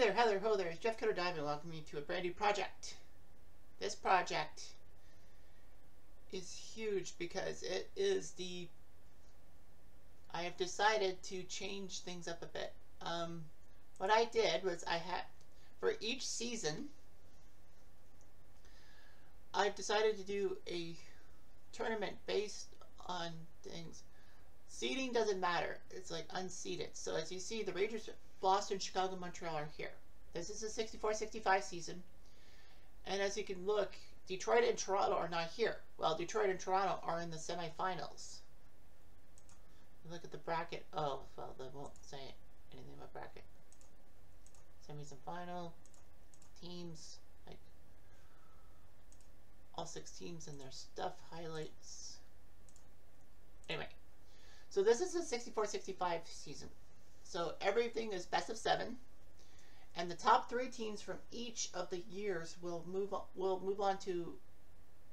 there, Heather, ho there, it's Jeff Cutter Diamond welcoming you to a brand new project. This project is huge because it is the I have decided to change things up a bit. Um, what I did was I had for each season I've decided to do a tournament based on things. Seeding doesn't matter. It's like unseeded. So as you see, the Rangers, Boston, Chicago, Montreal are here. This is a 64-65 season. And as you can look, Detroit and Toronto are not here. Well, Detroit and Toronto are in the semifinals. Look at the bracket. Oh, well, they won't say anything about bracket. Semis and final. Teams. Like, all six teams and their stuff. Highlights. Anyway. So this is a 64-65 season. So everything is best of seven. And the top three teams from each of the years will move on, will move on to,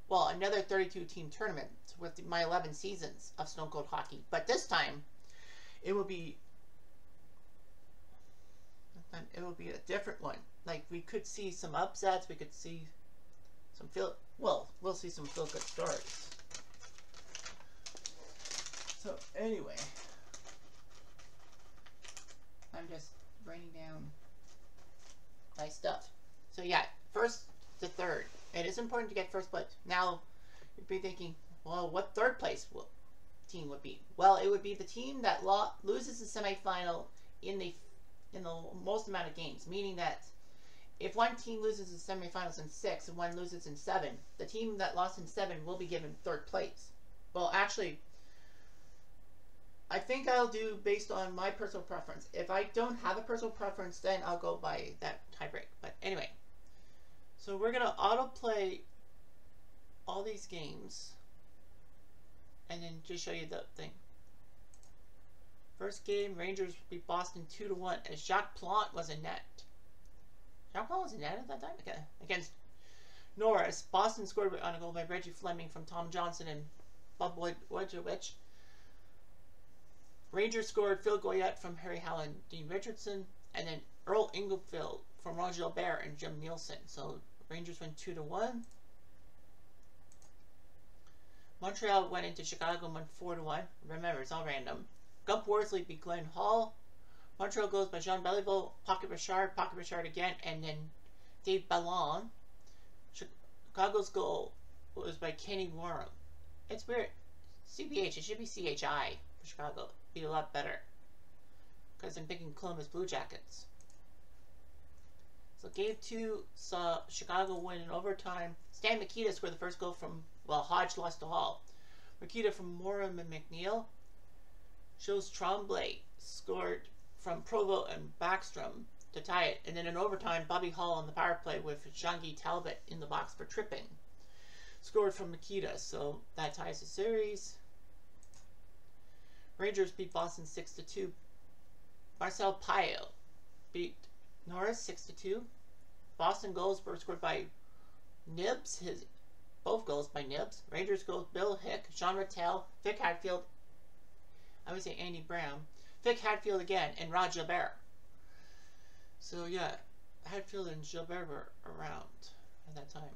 well, another 32 team tournament with my 11 seasons of Stone Cold Hockey. But this time, it will be, it will be a different one. Like we could see some upsets, we could see some feel, well, we'll see some feel good stories. So anyway, I'm just writing down my stuff. So yeah, first to third. It is important to get first place. Now, you'd be thinking, well, what third place will, team would be? Well, it would be the team that lo loses the semifinal in the in the most amount of games, meaning that if one team loses the semifinals in six and one loses in seven, the team that lost in seven will be given third place. Well, actually, I think I'll do based on my personal preference. If I don't have a personal preference, then I'll go by that tiebreak. But anyway, so we're going to autoplay all these games and then just show you the thing. First game, Rangers beat Boston 2 to 1 as Jacques Plante was in net. Jacques Plante was in net at that time? Okay. Against Norris. Boston scored on a goal by Reggie Fleming from Tom Johnson and Bob Woytowich. Rangers scored Phil Goyette from Harry Howland, Dean Richardson, and then Earl Ingarfield from Ron Gilbert and Jim Neilson. So Rangers went 2 to 1. Montreal went into Chicago and went 4 to 1. Remember, it's all random. Gump Worsley beat Glenn Hall. Montreal goes by Jean Beliveau, Pocket Richard, Pocket Richard again, and then Dave Balon. Chicago's goal was by Kenny Wharram. It's weird. CBH, it should be CHI for Chicago. Be a lot better. Because I'm thinking Columbus Blue Jackets. So game two saw Chicago win in overtime. Stan Mikita scored the first goal from, well, Hodge lost to Hall. Mikita from Morum and McNeil. Shows Tremblay scored from Provost and Backstrom to tie it. And then in overtime, Bobby Hull on the power play with Jean-Guy Talbot in the box for tripping. Scored from Mikita, so that ties the series. Rangers beat Boston 6 to 2. Marcel Paille beat Norris 6 to 2. Boston goals were scored by Knibbs, his both goals by Knibbs. Rangers goals Bill Hicke, Jean Ratelle, Vic Hadfield, I would say Andy Brown, Vic Hadfield again, and Rod Gilbert. So yeah, Hadfield and Gilbert were around at that time.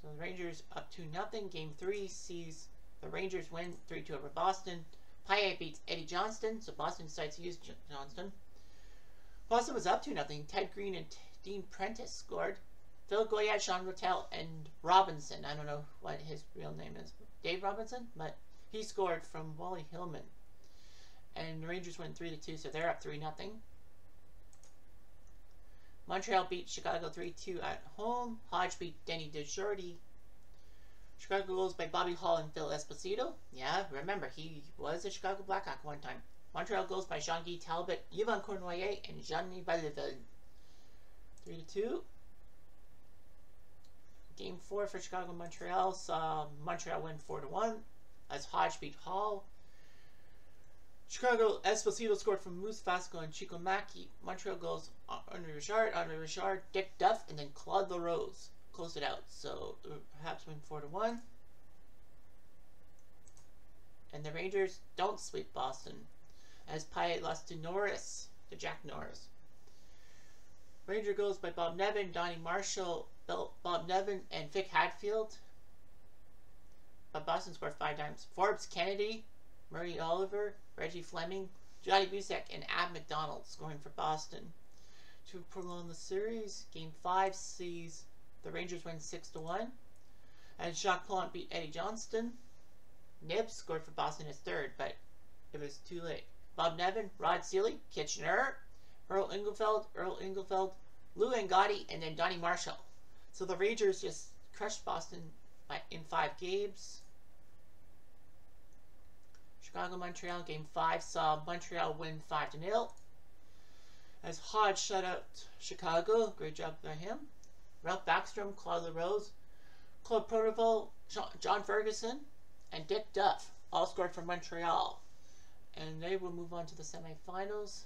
So the Rangers up to nothing. Game three sees the Rangers win 3-2 over Boston. Paille beats Eddie Johnston, so Boston decides to use Johnston. Boston was up 2 nothing. Ted Green and Dean Prentice scored. Phil Goyette, Jean Ratelle, and Robinson. I don't know what his real name is. Dave Robinson? But he scored from Wally Hillman. And the Rangers win 3 2, so they're up 3 nothing. Montreal beat Chicago 3-2 at home. Hodge beat Denny DeJordy. Chicago goals by Bobby Hull and Phil Esposito. Yeah, remember, he was a Chicago Blackhawk one time. Montreal goals by Jean-Guy Talbot, Yvan Cournoyer, and Jean-Louis Belleville. 3 to 2. Game 4 for Chicago Montreal saw Montreal win 4 to 1 as Hodge beat Hall. Chicago Esposito scored from Moose Vasko and Chico Maki. Montreal goes Andre uh, Richard, Andre Richard, Dick Duff, and then Claude LaRose closed it out. So uh, perhaps win 4 to 1. And the Rangers don't sweep Boston as Pyatt lost to Norris, to Jack Norris. Ranger goals by Bob Nevin, Donnie Marshall, Bob Nevin, and Vic Hadfield. But Boston scored five times. Forbes Kennedy, Murray Oliver, Reggie Fleming, Johnny Bucyk, and Ab McDonald scoring for Boston. To prolong the series, Game 5 sees the Rangers win 6 to 1. And Jacques Plante beat Eddie Johnston. Knibbs scored for Boston his third, but it was too late. Bob Nevin, Rod Seiling, Kitchener, Earl Ingarfield, Earl Ingarfield, Lou Angotti, and then Donnie Marshall. So the Rangers just crushed Boston by, in five games. Chicago Montreal game five saw Montreal win five to nil. As Hodge shut out Chicago, great job by him. Ralph Backstrom, Claude LaRose, Claude Protovol, John Ferguson, and Dick Duff all scored for Montreal. And they will move on to the semifinals.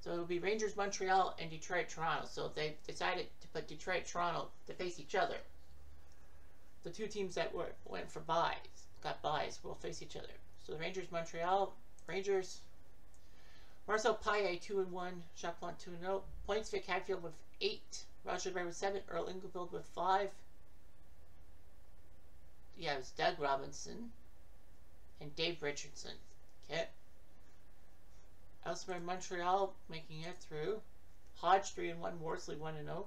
So it'll be Rangers, Montreal, and Detroit, Toronto. So they decided to put Detroit, Toronto to face each other. The two teams that were went for buys, got buys, will face each other. So the Rangers, Montreal, Rangers, Marcel Paille 2 and 1, Jacques Plante 2 and 0. Points Vic Hadfield with 8, Roger Bear with 7, Earl Ingarfield with 5. Yeah, it was Doug Robinson and Dave Richardson. Okay. Elsewhere, Montreal making it through. Hodge 3 and 1, Worsley 1 and 0.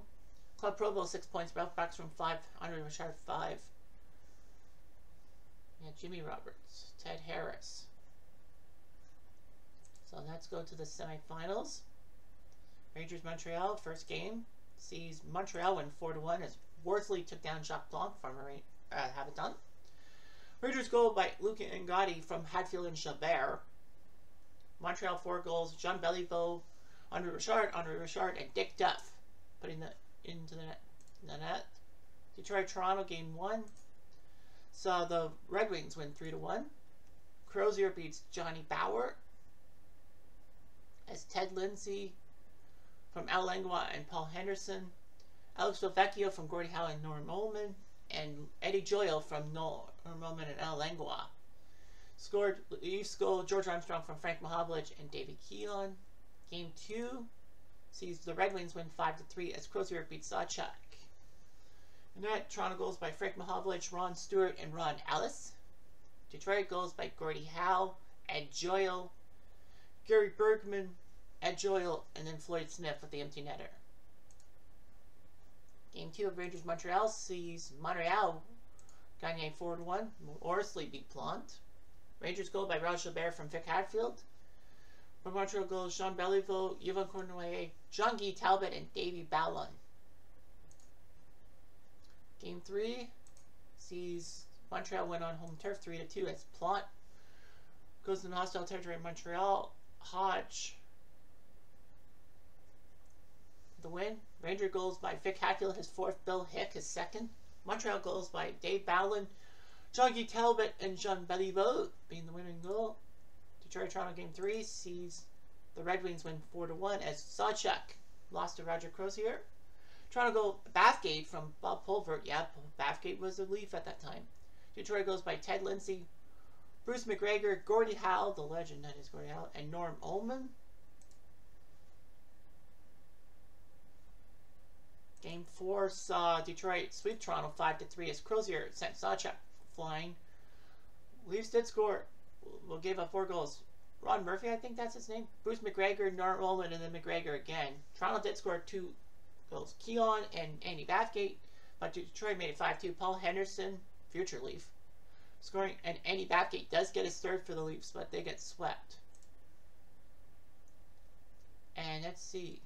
Claude Provost 6 points, Ralph Backstrom 5, Andre Richard 5. Yeah, Jimmy Roberts, Ted Harris. So let's go to the semifinals. Rangers Montreal, first game, sees Montreal win 4 to 1 as Worsley took down Jacques Plante from uh, Habitant. Rangers goal by Luca Angotti from Hadfield and Chabert. Montreal four goals. Jean Beliveau, Andre Richard, Andre Richard, and Dick Duff putting the into the net. The net. Detroit Toronto game one. Saw the Red Wings win three to one. Crozier beats Johnny Bower. As Ted Lindsay from Al Langlois and Paul Henderson. Alex Delvecchio from Gordie Howe and Norm Ullman. And Eddie Joyal from Norm Ullman and Al Langlois. Scored Leafs goal George Armstrong from Frank Mahovlich and David Keon. Game two sees the Red Wings win 5 to 3 as Crozier beats Zajac. And that Toronto goals by Frank Mahovlich, Ron Stewart, and Ron Ellis. Detroit goals by Gordie Howe, Ed Joyal, Gary Bergman, Ed Joyal, and then Floyd Smith with the empty netter. Game 2 of Rangers Montreal sees Montreal Gagne 4 1. Worsley beat Plante. Rangers goal by Roger Bear from Vic Hadfield. For Montreal goals, Jean Beliveau, Yvan Cournoyer, Jean-Guy Talbot, and Davy Balon. Game 3 sees Montreal win on home turf 3 to 2 as Plante goes in hostile territory Montreal. Hodge the win. Ranger goals by Vic Hadfield, his fourth. Bill Hicke, his second. Montreal goals by Dave Balon, Jean-Guy Talbot and Jean Beliveau being the winning goal. Detroit Toronto game three sees the Red Wings win four to one as Zajac lost to Roger Crozier. Toronto goal Bathgate from Bob Pulford. Yeah, Bathgate was a Leaf at that time. Detroit goes by Ted Lindsay, Bruce McGregor, Gordie Howe, the legend that is Gordie Howe, and Norm Ullman. Game four saw Detroit sweep Toronto five to three as Crozier sent Zajac flying. Leafs did score. We'll give up four goals. Ron Murphy, I think that's his name. Bruce McGregor, Norm Ullman, and then McGregor again. Toronto did score two goals. Keon and Andy Bathgate, but Detroit made it 5-2. Paul Henderson, future Leaf, scoring, and Andy Bathgate does get his third for the Leafs, but they get swept. And let's see.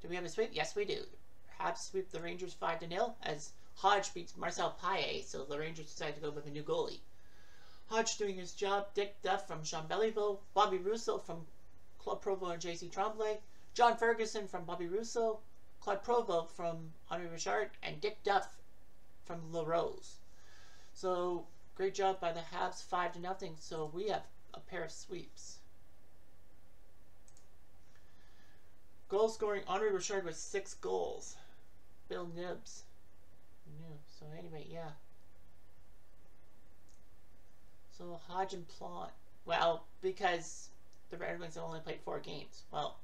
Do we have a sweep? Yes, we do. Habs sweep the Rangers 5 to 0 as Hodge beats Marcel Paille, so the Rangers decide to go with a new goalie. Hodge doing his job, Dick Duff from Beliveau, Bobby Rousseau from Claude Provost and JC Tremblay, John Ferguson from Bobby Rousseau, Claude Provost from Henri Richard, and Dick Duff from La Rose. So great job by the Habs, five to nothing. So we have a pair of sweeps. Goal scoring, Henri Richard with six goals. Bill Knibbs so anyway, yeah. So Hodge and Plante, well, because the Red Wings have only played four games. Well,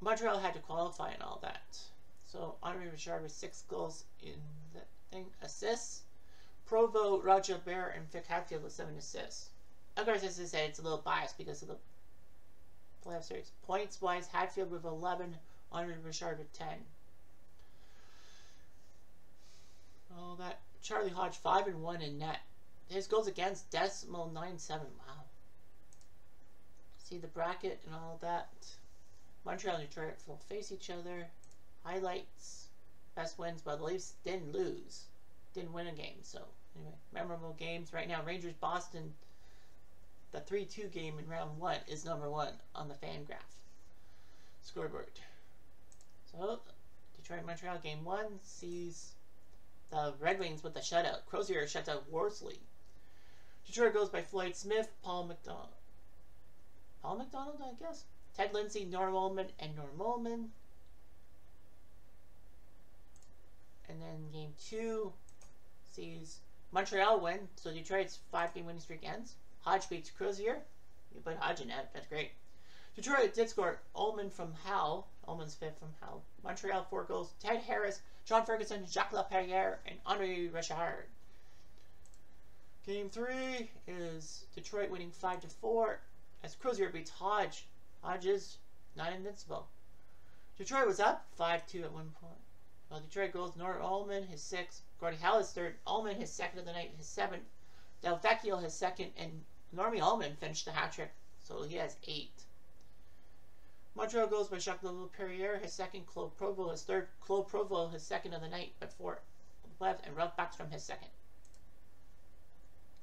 Montreal had to qualify and all that. So Henri Richard with six goals in the thing. Assists. Provost, Roger Bear, and Vic Hadfield with seven assists. Of course, as I said, it's a little biased because of the playoff series. Points wise, Hadfield with 11, Henri Richard with 10. All that. Charlie Hodge, 5 and 1 in net. His goals against, decimal 9-7. Wow. See the bracket and all that. Montreal and Detroit will face each other. Highlights. Best wins, but the Leafs didn't lose. Didn't win a game, so anyway. Memorable games right now. Rangers Boston. The 3-2 game in round one is number one on the fan graph. Scoreboard. So Detroit Montreal game one sees the Red Wings with the shutout. Crozier shuts out Worsley. Detroit goes by Floyd Smith, Paul McDonald. Paul McDonald, I guess? Ted Lindsay, Norm Ullman, and Norm Ullman. And then game two sees Montreal win, so Detroit's five game winning streak ends. Hodge beats Crozier. You put Hodge in that, that's great. Detroit did score Ullman from Hal. Ullman's fifth from Hal. Montreal, four goals. Ted Harris, John Ferguson, Jacques Laperriere, and Henri Richard. Game three is Detroit winning 5 to 4 as Crozier beats Hodge. Hodge is not invincible. Detroit was up 5 2 at one point. Well, Detroit goals Norm Ullman, his sixth. Gordie Howe his third. Ullman, his second of the night, his seventh. Delvecchio, his second. And Normie Ullman finished the hat trick, so he has eight. Montreal goes by Jacques Perrier, his second. Claude Provost, his third. Claude Provost, his second of the night, but four left. And Ralph Backstrom, his second.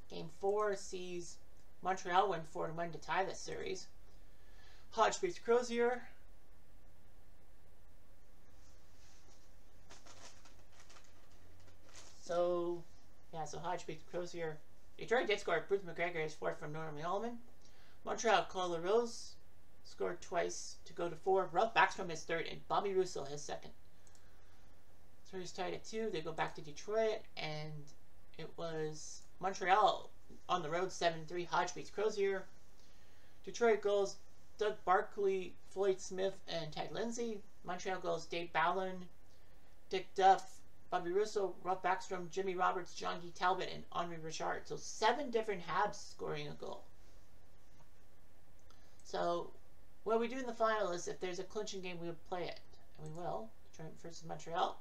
Game four sees Montreal win 4 1 to tie this series. Hodge beats Crozier. So, yeah, so Hodge beats Crozier. Detroit did score. Bruce McGregor is fourth from Norman Ullman. Montreal, Claude LaRose scored twice to go to four. Ralph Backstrom is third, and Bobby Rousseau his second. So he's tied at two. They go back to Detroit, and it was Montreal on the road 7-3. Hodge beats Crozier. Detroit goes Doug Barkley, Floyd Smith, and Ted Lindsay. Montreal goes Dave Balon, Dick Duff, Bobby Rousseau, Ralph Backstrom, Jimmy Roberts, Jean-Guy Talbot, and Henri Richard. So seven different Habs scoring a goal. So what we do in the final is if there's a clinching game, we'll play it. And we will. Detroit versus Montreal.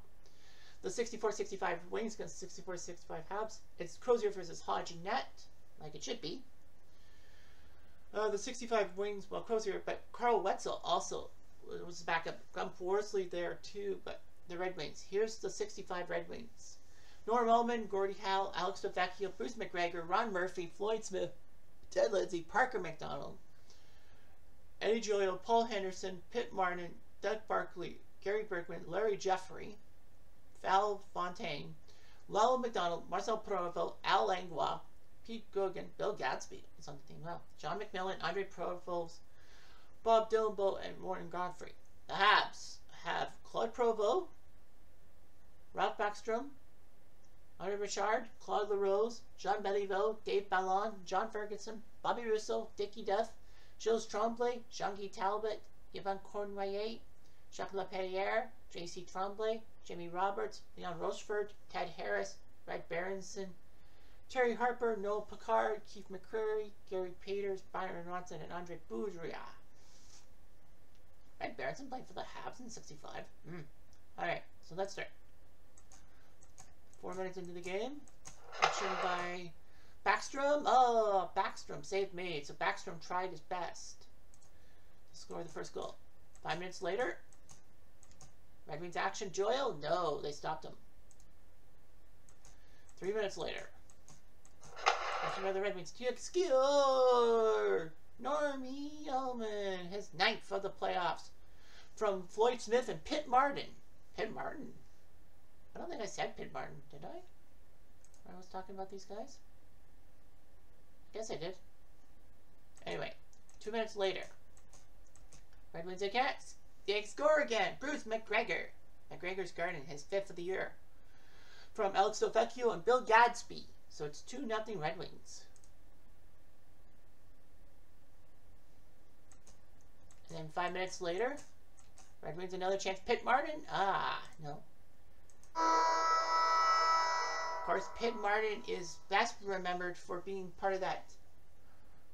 The 64-65 Wings against 64-65 Habs. It's Crozier versus Hodge net, like it should be. Uh, the 65 Wings, well, Crozier, but Carl Wetzel also was backup. Gump Worsley there too, but the Red Wings. Here's the 65 Red Wings. Norm Ullman, Gordie Howe, Alex Delvecchio, Bruce McGregor, Ron Murphy, Floyd Smith, Ted Lindsay, Parker McDonald, Eddie Joyal, Paul Henderson, Pitt Martin, Doug Barkley, Gary Bergman, Larry Jeffrey, Val Fonteyne, Lowell McDonald, Marcel Provo, Al Langlois, Pete Goegan, Bill Gadsby is on the team well, John McMillan, Andre Provost, Bob Dillabough, and Morton Godfrey. The Habs have Claude Provost, Ralph Backstrom, Henri Richard, Claude LaRose, Jean Beliveau, Dave Balon, John Ferguson, Bobby Rousseau, Dickie Duff, Gilles Tremblay, Jean-Guy Talbot, Yvan Cournoyer, Jacques Laperriere, J.C. Tremblay, Jimmy Roberts, Leon Rochefort, Ted Harris, Red Berenson, Terry Harper, Noel Picard, Keith McCreary, Gary Peters, Byron Ronson, and Andre Boudrias. Red Berenson played for the Habs in 65. Mm. Alright, so let's start. Four minutes into the game. Action by Backstrom. Oh, Backstrom saved me. So Backstrom tried his best to score the first goal. Five minutes later, Red Wings action. Joyal? No, they stopped him. Three minutes later. After another Red Wings. Score! Normie Ullman, his ninth of the playoffs. From Floyd Smith and Pitt Martin. Pitt Martin? I don't think I said Pitt Martin, did I? When I was talking about these guys? I guess I did. Anyway, two minutes later. Red Wings again. They score again. Bruce McGregor. McGregor's garden, his fifth of the year. From Alex Delvecchio and Bill Gadsby. So it's 2 nothing Red Wings. And then five minutes later, Red Wings another chance. Pit Martin? Ah, no. Of course, Pit Martin is best remembered for being part of that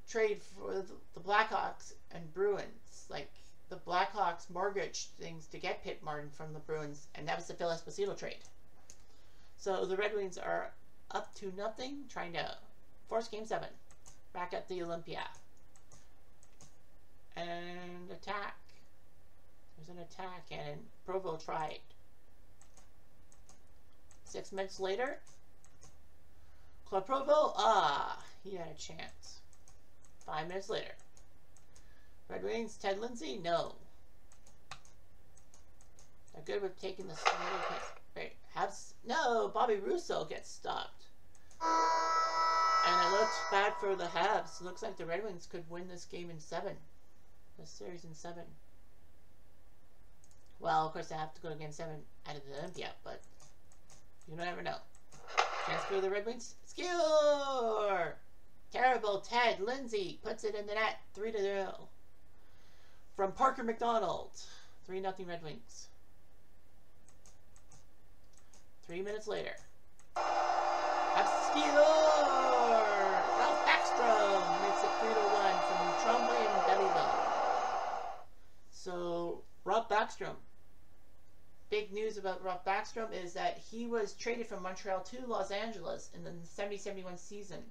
trade for the Blackhawks and Bruins. Like, the Blackhawks mortgaged things to get Pit Martin from the Bruins, and that was the Phil Esposito trade. So the Red Wings are up to nothing, trying to force Game 7 back at the Olympia. And attack. There's an attack, and Provost tried. Six minutes later, Claude Provost, ah, he had a chance. Five minutes later, Red Wings, Ted Lindsay, no. They're good with taking the Wait, have no, Bobby Rousseau gets stopped. And it looks bad for the Habs. Looks like the Red Wings could win this game in seven. This series in seven. Well, of course, they have to go against seven out of the Olympia, but you never know. For the Red Wings. Skewer! Terrible Ted Lindsay puts it in the net. 3 to 0. From Parker McDonald. 3 0 Red Wings. Three minutes later. Skewer! Ralph Backstrom makes it 3 to 1 from Tremblay and Beliveau. So, Ralph Backstrom big news about Ralph Backstrom is that he was traded from Montreal to Los Angeles in the 70-71 season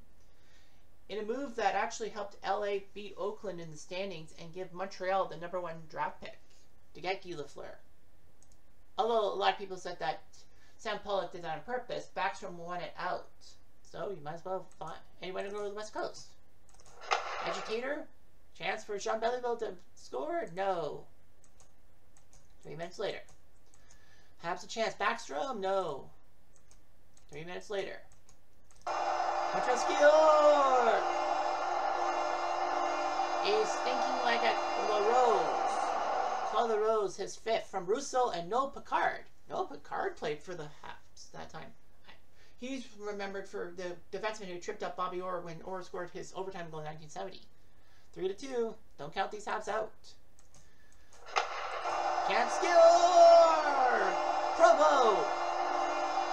in a move that actually helped LA beat Oakland in the standings and give Montreal the number one draft pick to get Guy Lafleur. Although a lot of people said that Sam Pollock did that on purpose, Backstrom won it out. So you might as well find anyone to go to the West Coast. Agitator? Chance for Jean Beliveau to score? No. Three minutes later. Habs a chance. Backstrom? No. Three minutes later. Contreskior is thinking like a LaRose. Claude LaRose, his fifth from Rousseau and Noel Picard. Noel Picard played for the Habs that time. He's remembered for the defenseman who tripped up Bobby Orr when Orr scored his overtime goal in 1970. Three to two. Don't count these Habs out. Can't score! Provost!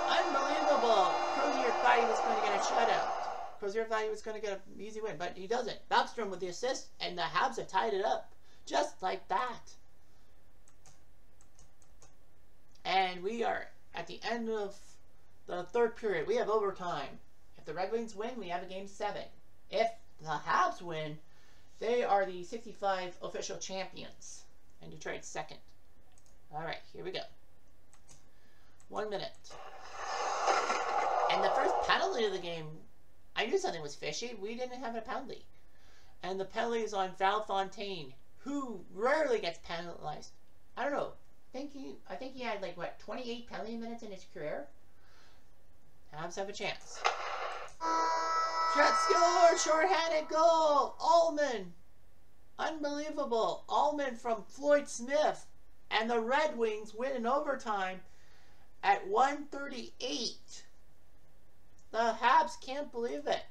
Unbelievable! Crozier thought he was going to get a shutout. Crozier thought he was going to get an easy win, but he doesn't. Backstrom with the assist, and the Habs have tied it up. Just like that. And we are at the end of the third period. We have overtime. If the Red Wings win, we have a game seven. If the Habs win, they are the 65 official champions. And Detroit second. Alright, here we go. One minute. And the first penalty of the game, I knew something was fishy. We didn't have a penalty. And the penalty is on Val Fonteyne, who rarely gets penalized. I don't know. I think he, I think he had like what 28 penalty minutes in his career. Habs have a chance. Shot shorthanded goal. Ullman, unbelievable. Ullman from Floyd Smith, and the Red Wings win in overtime at 138. The Habs can't believe it.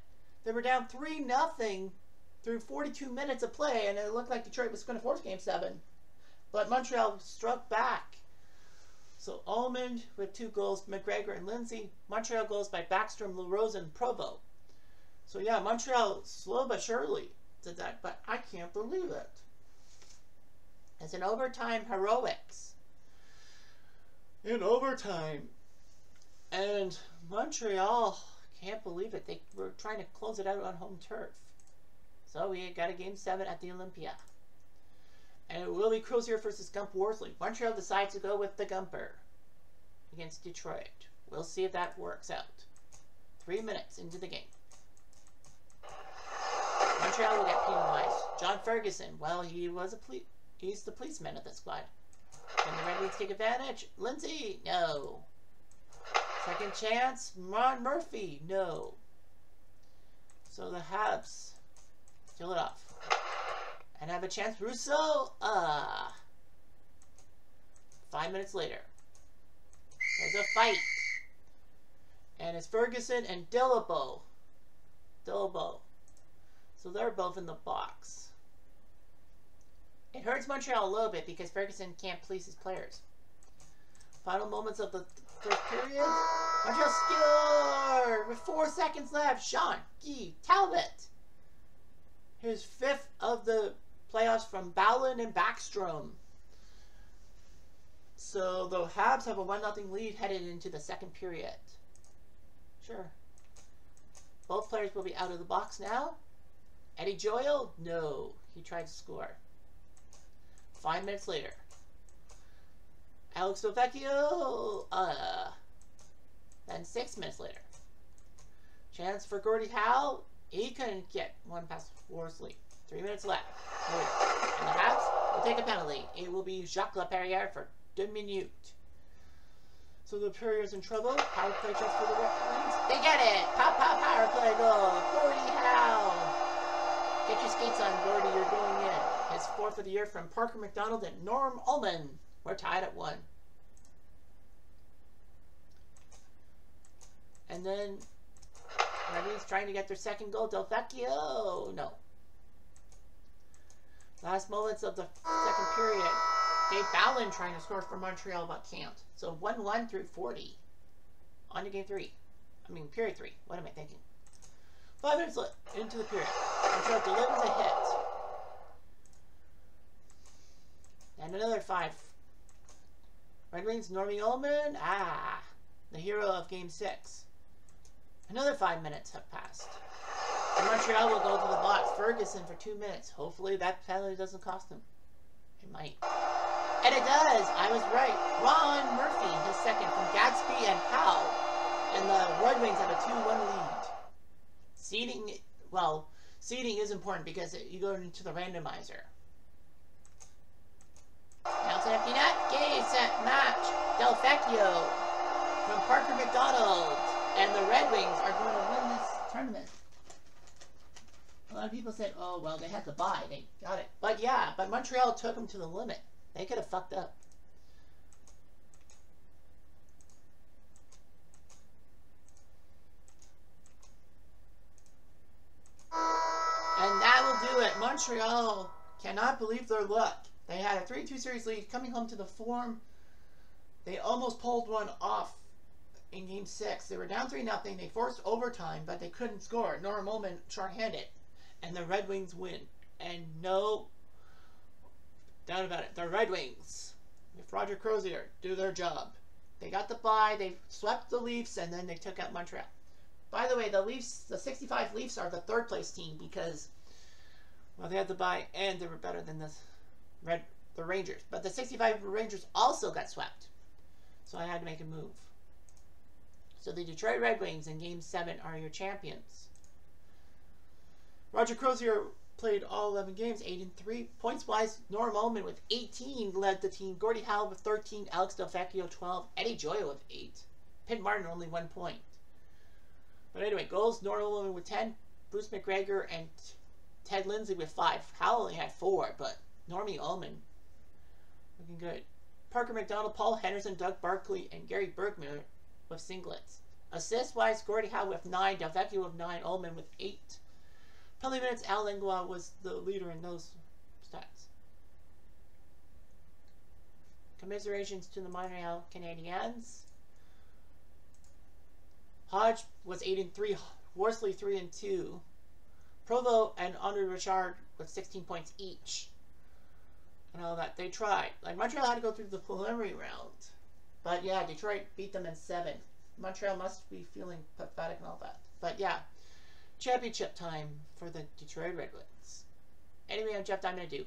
They were down 3 nothing through 42 minutes of play, and it looked like Detroit was going to force Game 7. But Montreal struck back. So Ullman with two goals, McGregor and Lindsay. Montreal goals by Backstrom, LaRose, and Provost. So yeah, Montreal slow but surely did that, but I can't believe it. It's an overtime heroics in overtime. And Montreal can't believe it. They were trying to close it out on home turf. So we got a game seven at the Olympia. And it will be Crozier versus Gump Worsley. Montreal decides to go with the Gumper against Detroit. We'll see if that works out. Three minutes into the game. Montreal will get penalized. John Ferguson, well, he was a police. He's the policeman of the squad. Can the Red Wings take advantage? Lindsay? No. Second chance? Ron Murphy? No. So the Habs kill it off. And have a chance. Rousseau? Ah. Uh, five minutes later. There's a fight. And it's Ferguson and Dillabough. Dillabough. So they're both in the box. It hurts Montreal a little bit because Ferguson can't please his players. Final moments of the first period. Montreal score with four seconds left. Sean Guy Talbot. His fifth of the playoffs from Balon and Backstrom. So the Habs have a 1-0 lead headed into the second period. Sure. Both players will be out of the box now. Eddie Joyal? No. He tried to score. Five minutes later. Alex Delvecchio? Uh. Then six minutes later. Chance for Gordie Howe? He couldn't get one past Worsley. Three minutes left. And the Habs will take a penalty. It will be Jacques Laperriere for deux minutes. So the Perrier's in trouble. Power play chance for the Red Wings. They get it! Pop, pop, power play goal. Gordie Howe. Get your skates on, Gordie. You're going of the year from Parker McDonald and Norm Ullman. We're tied at one. And then Reddy's trying to get their second goal. Delvecchio. No. Last moments of the second period. Dave Balon trying to score for Montreal, but can't. So 1-1 through 40. On to game three. I mean, period three. What am I thinking? Five minutes into the period. Montreal delivers a hit. Another five. Red Wings, Normie Ullman. Ah, the hero of game six. Another five minutes have passed. And Montreal will go to the box. Ferguson for two minutes. Hopefully that penalty doesn't cost them. It might. And it does. I was right. Ron Murphy, his second from Gadsby and Howe. And the Red Wings have a 2-1 lead. Seeding, well, seeding is important because you go into the randomizer. Now it's an Game, set, match. Delvecchio from Parker McDonald. And the Red Wings are going to win this tournament. A lot of people said, oh, well, they had to buy. They got it. But yeah, but Montreal took them to the limit. They could have fucked up. And that will do it. Montreal cannot believe their luck. They had a 3-2 series lead coming home to the form. They almost pulled one off in game six. They were down 3 nothing. They forced overtime, but they couldn't score. Norm Ullman short-handed. And the Red Wings win. And no doubt about it. The Red Wings, with Roger Crozier, do their job. They got the bye. They swept the Leafs, and then they took out Montreal. By the way, the Leafs, the 65 Leafs are the third place team because, well, they had the bye and they were better than the Red the Rangers. But the 65 Rangers also got swept. So I had to make a move. So the Detroit Red Wings in Game 7 are your champions. Roger Crozier played all 11 games, 8 and 3. Points wise, Norm Ullman with 18 led the team. Gordie Howe with 13. Alex Delvecchio 12. Eddie Joyal with 8. Pitt Martin only 1 point. But anyway, goals, Norm Ullman with 10. Bruce McGregor and Ted Lindsay with 5. Howe only had 4, but Normie Ullman looking good. Parker McDonald, Paul Henderson, Doug Barkley, and Gary Bergman with singlets. Assist-wise, Gordie Howe with 9, Delvecchio with 9, Ullman with 8. Penalty minutes, Al Langlois was the leader in those stats. Commiserations to the Montreal Canadiens. Hodge was 8 and 3, Worsley 3 and 2. Provost and Andre Richard with 16 points each. And all that. They tried. Like Montreal had to go through the preliminary round. But yeah, Detroit beat them in seven. Montreal must be feeling pathetic and all that. But yeah, championship time for the Detroit Red Wings. Anyway, I'm Jeff Diamond. I do.